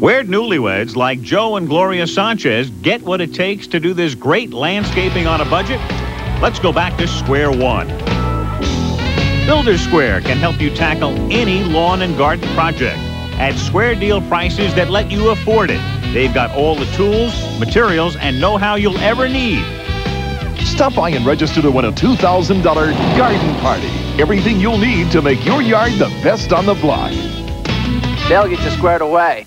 Where'd newlyweds like Joe and Gloria Sanchez get what it takes to do this great landscaping on a budget? Let's go back to square one. Builders Square can help you tackle any lawn and garden project at square deal prices that let you afford it. They've got all the tools, materials, and know-how you'll ever need. Stop by and register to win a $2,000 garden party. Everything you'll need to make your yard the best on the block. They'll get you squared away.